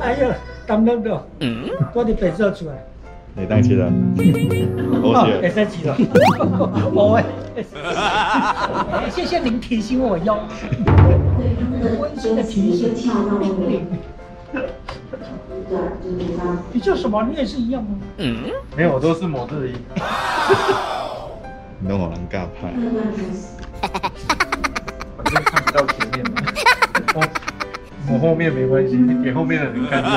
哎呀，担当的，嗯，我的白色出来，你当起了，我去，白起了，我 哎，谢谢您提醒我哟，温馨的提醒，叮叮叮。你叫什么？你也是一样吗？嗯，没有，都是模特的音。你都好难尬拍。哈哈哈哈哈！我。面嘛。哦，我后面没关系，给后面的人看到。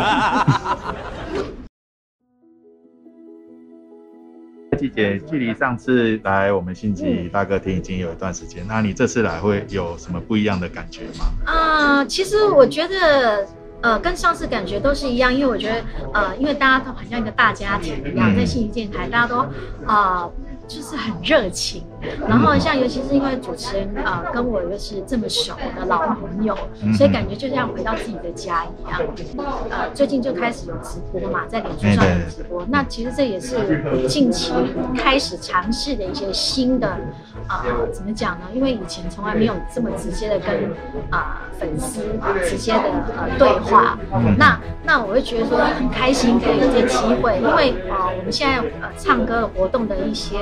季姐，距离上次来我们新吉大歌厅已经有一段时间，那你这次来会有什么不一样的感觉吗？啊、其实我觉得。呃，跟上次感觉都是一样，因为我觉得，呃，因为大家都好像一个大家庭一样，嗯在信息电台，大家都，呃，就是很热情。然后像尤其是因为主持人，呃，跟我又是这么熟的老朋友，嗯所以感觉就像回到自己的家一样。呃，最近就开始有直播嘛，在脸书上有直播。那其实这也是近期开始尝试的一些新的，呃，怎么讲呢？因为以前从来没有这么直接的跟啊、粉丝直接的呃对话。那那我会觉得说很开心，可以有这个机会，因为呃我们现在呃唱歌的活动的一些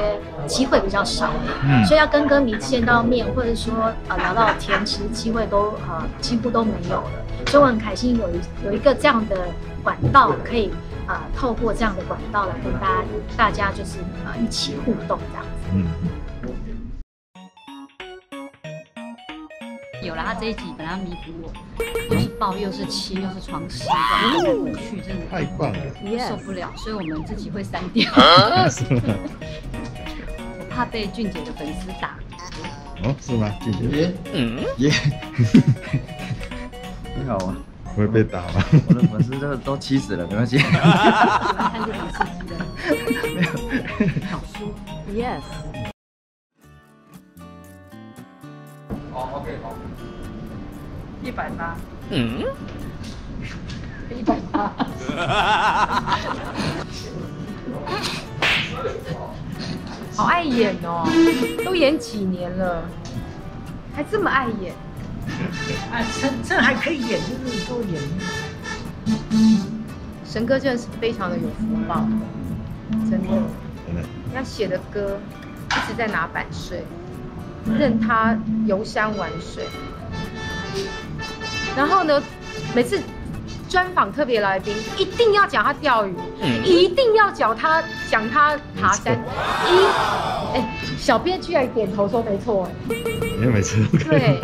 机会比较少，嗯所以要跟歌迷见到面，或者说呃聊到天，其实机会都呃几乎都没有了。所以我很开心有一有一个这样的管道，可以呃透过这样的管道来跟大家大家就是呃一起互动这样子。嗯，有了，他这一集本来弥补我，又是抱又是亲又是床戏，完全不去，真的太棒了。受不了，所以我们自己会删掉。我 怕被俊姐的粉丝打。哦，是吗？俊姐，耶！你好啊，不会被打吗？我的粉丝这个都气死了，没关系。看这种刺激的小说。Yes。好，OK，好。一百八。嗯一百八。好爱演哦，都演几年了，还这么爱演。啊，这这还可以演，就是多演。神哥真的是非常的有福报，真的。真的，他写的歌一直在拿版税，任他游山玩水。然后呢，每次专访特别来宾，一定要讲他钓鱼，一定要讲他讲他爬山。一，哎，小编居然点头说没错，因为每次都可以对。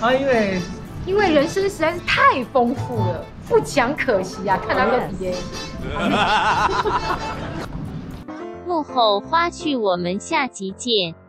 啊，因为因为人生实在是太丰富了，不讲可惜啊！看他个别。幕后花絮，我们下集见。